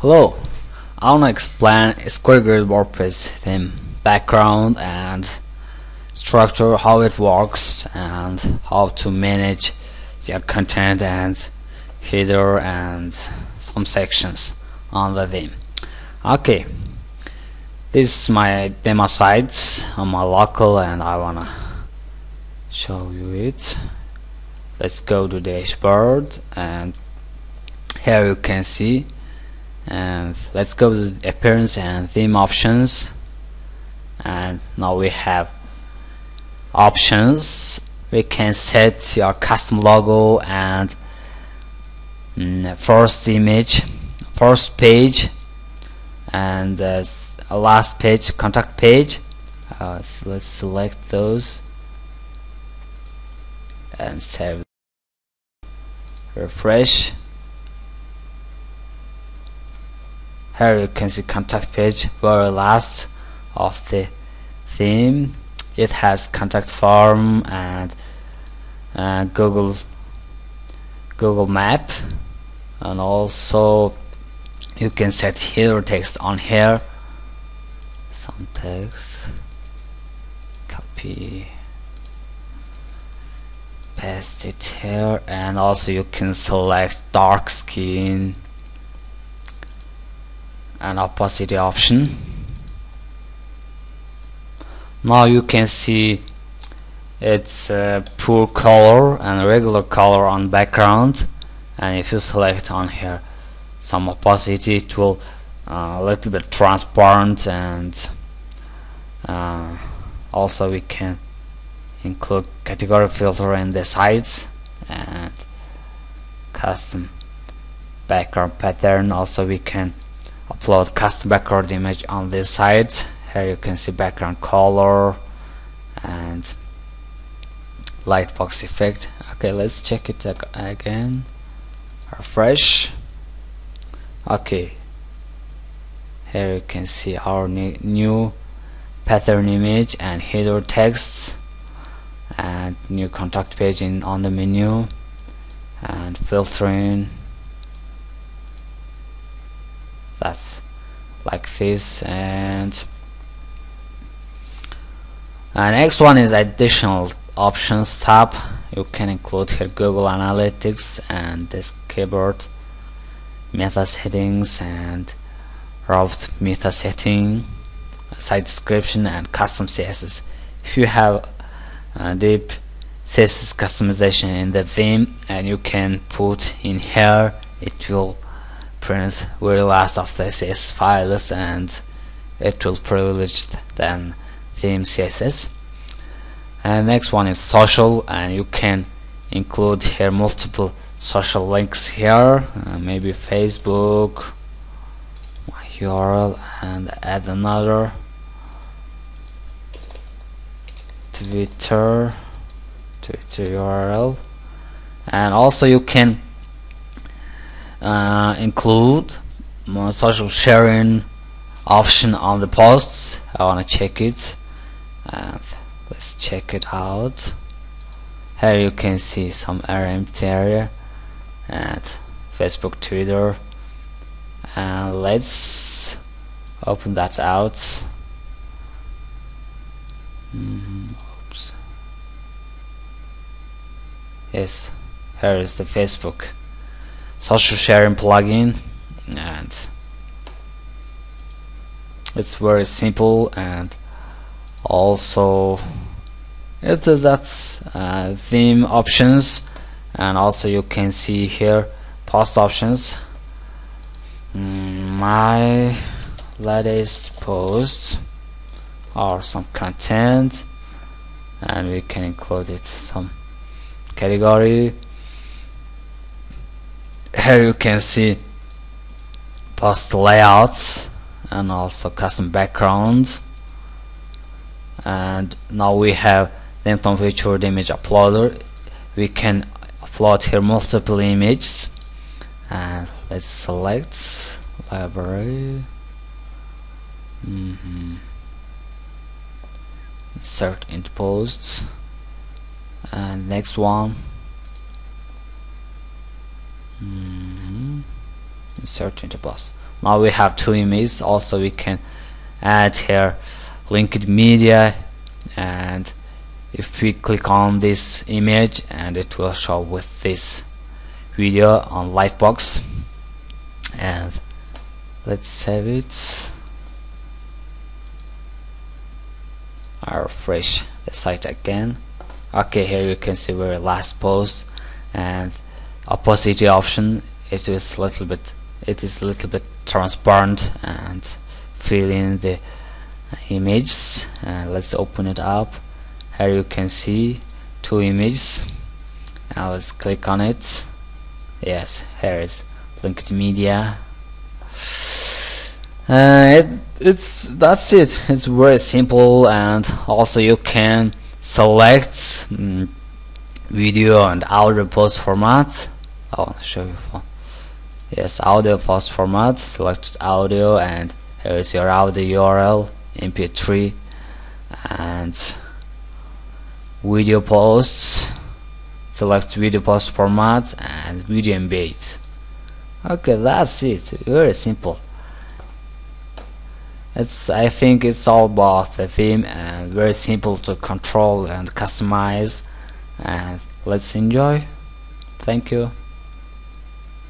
Hello, I want to explain SquareGrid WordPress theme background and structure, how it works and how to manage your content and header and some sections on the theme. Okay, this is my demo site on my local and I wanna show you it. Let's go to dashboard and here you can see and let's go to appearance and theme options. And now we have options. We can set your custom logo and mm, first image first page and uh, last page contact page. Uh, so let's select those and save. Refresh here you can see contact page very last of the theme. It has contact form and uh, Google Google map. And also you can set header text on here. Some text. Copy. Paste it here. And also you can select dark skin an opacity option. Now you can see it's a poor color and regular color on background. And if you select on here some opacity it will uh, a little bit transparent and uh, also we can include category filter in the sides and custom background pattern. Also we can upload custom background image on this side here you can see background color and lightbox effect. Okay let's check it again. Refresh. Okay. Here you can see our new pattern image and header text and new contact page in on the menu and filtering that's like this and and next one is additional options tab. You can include here Google Analytics and this keyword meta settings and route meta setting site description and custom CSS. If you have uh, deep CSS customization in the theme and you can put in here it will print very last of the CSS files and it will privilege then theme CSS and next one is social and you can include here multiple social links here uh, maybe Facebook URL and add another. Twitter Twitter URL and also you can uh, include more social sharing option on the posts. I want to check it. And let's check it out. Here you can see some empty area and Facebook Twitter. And let's open that out. Mm oops. Yes here is the Facebook social sharing plugin and it's very simple and also it that's uh, theme options. And also you can see here post options. Mm, my latest post or some content and we can include it some category here you can see post layouts and also custom backgrounds. And now we have the featured image uploader. We can upload here multiple images. And let's select library. Mm -hmm. insert into posts. And next one insert into boss. Now we have two images. Also we can add here linked media and if we click on this image and it will show with this video on Lightbox. And let's save it. I refresh the site again. Okay here you can see our last post and opacity option. It is a little bit it is a little bit transparent and fill in the images. And let's open it up. Here you can see two images. Now let's click on it. Yes here is linked media. Uh, it, it's that's it. It's very simple and also you can select um, video and audio post format. I'll show you yes audio post format select audio and here is your audio URL mp3 and video posts. Select video post format and video embed. Okay that's it. Very simple. It's I think it's all about the theme and very simple to control and customize. And let's enjoy. Thank you